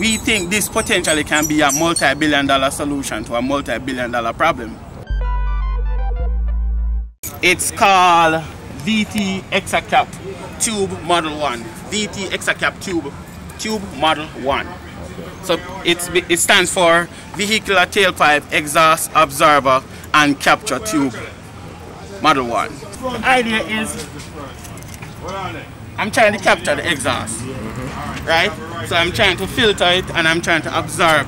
we think this potentially can be a multi-billion dollar solution to a multi-billion dollar problem. It's called VT ExaCap Tube Model 1. VT ExaCap Tube, Tube Model 1. So it stands for Vehicular Tailpipe Exhaust Absorber and Capture Tube Model 1. The idea is I'm trying to capture the exhaust, right? So I'm trying to filter it and I'm trying to absorb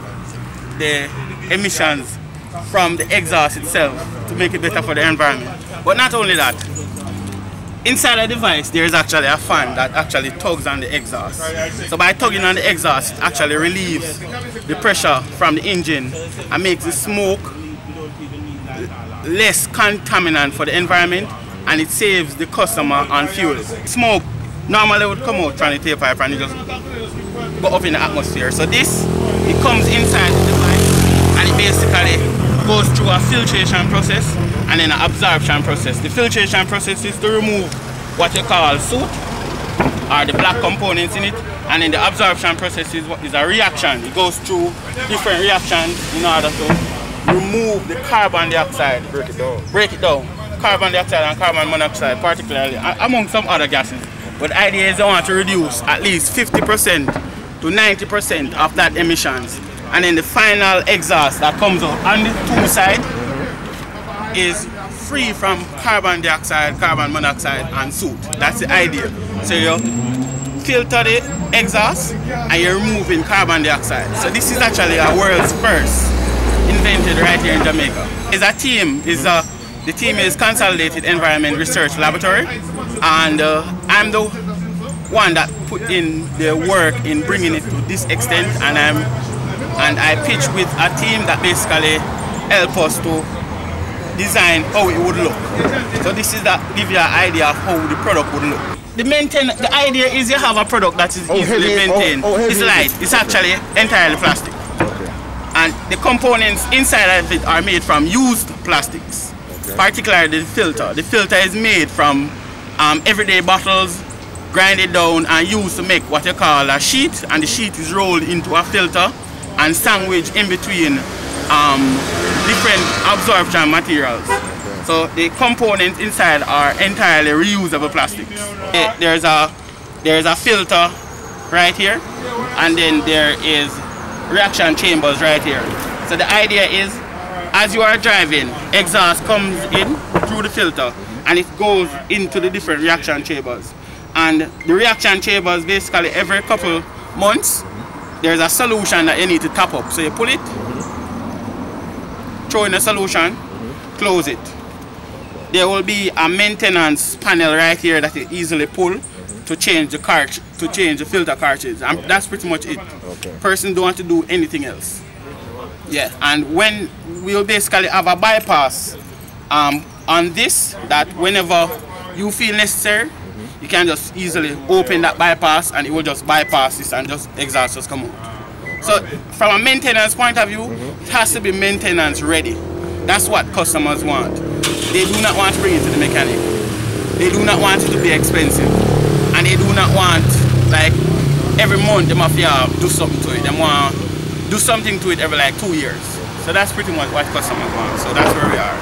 the emissions from the exhaust itself to make it better for the environment. But not only that, inside the device there is actually a fan that actually tugs on the exhaust. So by tugging on the exhaust, it actually relieves the pressure from the engine and makes the smoke less contaminant for the environment and it saves the customer on fuel. Smoke normally would come out from the tailpipe and it just go up in the atmosphere. So this, it comes inside the device and it basically goes through a filtration process and then an absorption process. The filtration process is to remove what you call soot or the black components in it and then the absorption process is, is a reaction. It goes through different reactions in order to remove the carbon dioxide. Break it down. Break it down. Carbon dioxide and carbon monoxide particularly among some other gases. But the idea is they want to reduce at least 50% to 90% of that emissions. And then the final exhaust that comes out on the two side is free from carbon dioxide, carbon monoxide and soot. That's the idea. So you filter the exhaust and you're removing carbon dioxide. So this is actually a world's first invented right here in Jamaica. It's a team, is a the team is Consolidated Environment Research Laboratory and uh, I'm the one that put in the work in bringing it to this extent and I'm and I pitch with a team that basically help us to design how it would look. So this is that give you an idea of how the product would look. The maintain the idea is you have a product that is Oh, easily heavy, maintained. oh, oh, it's light. It's actually entirely plastic. And the components inside of it are made from used plastics. Particularly the filter. The filter is made from um, everyday bottles, grinded down and used to make what you call a sheet. And the sheet is rolled into a filter and sandwiched in between um, different absorption materials. So the components inside are entirely reusable plastics. Eh, There's a there's a filter right here, and then there is reaction chambers right here. So the idea is, as you are driving, exhaust comes in through the filter, and it goes into the different reaction chambers. And the reaction chambers basically every couple months, there's a solution that you need to top up. So you pull it, throw in a solution, close it. There will be a maintenance panel right here that you easily pull to change the cart to change the filter cartridge. And that's pretty much it. Person don't want to do anything else. Yeah, and when we'll basically have a bypass um, on this that whenever you feel necessary, you can just easily open that bypass and it will just bypass this and just exhaust just come out. So from a maintenance point of view, it has to be maintenance ready. That's what customers want. They do not want to bring it to the mechanic. They do not want it to be expensive. And they do not want like every month they have do something to it. They want do something to it every like two years. So that's pretty much what customers want. So that's where we are.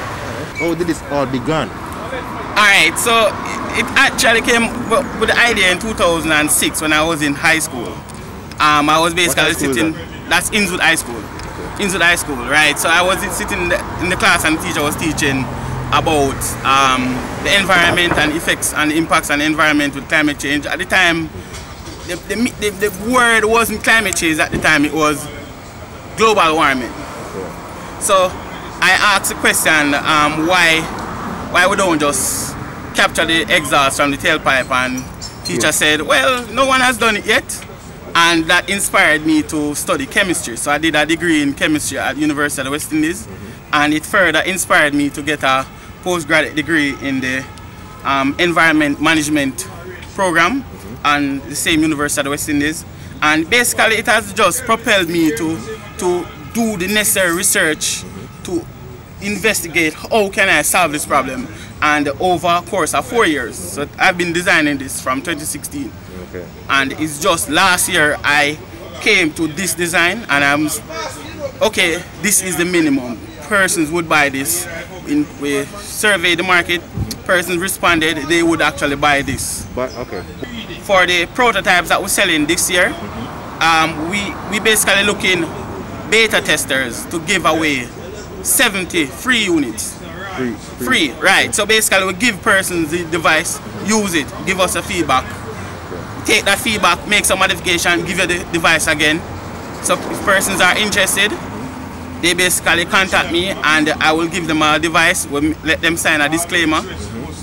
How did this all begun? Alright, so it actually came with the idea in 2006 when I was in high school. Um, I was basically high school is sitting, that's Innswood High School. Innswood High School, right? So I was sitting in the, in the class and the teacher was teaching about um, the environment and effects and impacts on the environment with climate change. At the time, the, the, the, the word wasn't climate change at the time, it was global warming. So I asked the question um, why why we don't just capture the exhaust from the tailpipe and teacher said, well, no one has done it yet. And that inspired me to study chemistry. So I did a degree in chemistry at University of the West Indies. And it further inspired me to get a postgraduate degree in the um, environment management program and the same University of the West Indies. And basically it has just propelled me to, to do the necessary research to investigate how can I solve this problem and over a course of four years. So I've been designing this from 2016 Okay. and it's just last year I came to this design and I'm okay this is the minimum persons would buy this in, we surveyed the market persons responded they would actually buy this But okay. for the prototypes that we're selling this year um, we we basically looking beta testers to give away 70 free units. Free. free right. So basically we give persons the device use it give us a feedback. Take that feedback make some modification give you the device again. So if persons are interested they basically contact me and I will give them a device. We let them sign a disclaimer.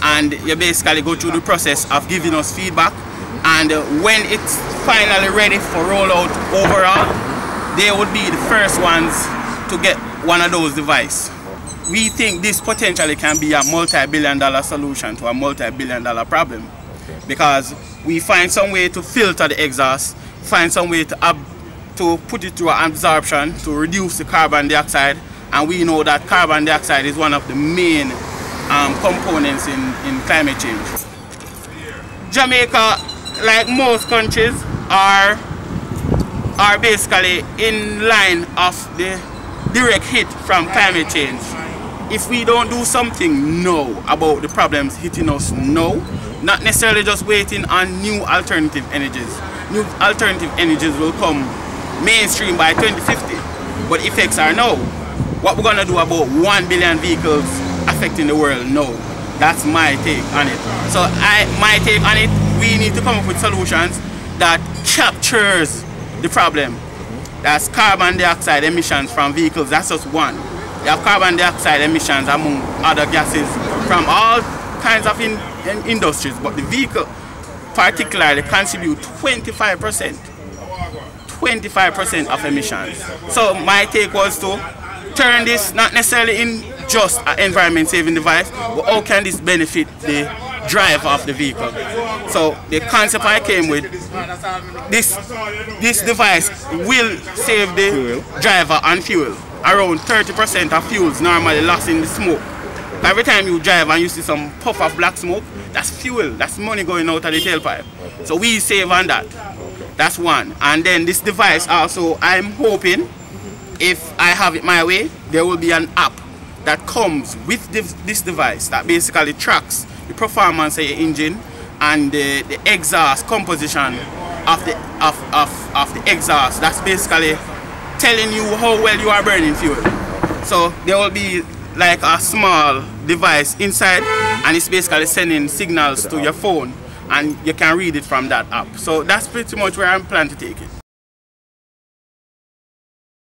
And you basically go through the process of giving us feedback. And when it's finally ready for rollout overall they would be the first ones to get one of those devices we think this potentially can be a multi-billion dollar solution to a multi-billion dollar problem. Because we find some way to filter the exhaust, find some way to to put it through absorption to reduce the carbon dioxide. And we know that carbon dioxide is one of the main um, components in, in climate change. Jamaica, like most countries, are are basically in line of the direct hit from climate change. If we don't do something now about the problems hitting us now, not necessarily just waiting on new alternative energies. New alternative energies will come mainstream by 2050, but effects are now. What we're gonna do about 1 billion vehicles affecting the world now? That's my take on it. So I, my take on it, we need to come up with solutions that captures the problem. That's carbon dioxide emissions from vehicles, that's just one. You have carbon dioxide emissions among other gases from all kinds of in, in industries, but the vehicle particularly contribute 25%. 25% of emissions. So my take was to turn this not necessarily in just an environment saving device, but how can this benefit the driver off the vehicle? So the concept I came with, this this device will save the driver on fuel. Around 30% of fuels normally lost in the smoke. Every time you drive and you see some puff of black smoke, that's fuel, that's money going out of the tailpipe. So we save on that. That's one. And then this device also, I'm hoping if I have it my way, there will be an app that comes with this, device that basically tracks the performance of your engine and the, the exhaust composition of the of, of, of the exhaust. That's basically telling you how well you are burning fuel. So there will be like a small device inside and it's basically sending signals to your phone and you can read it from that app. So that's pretty much where I'm planning to take it.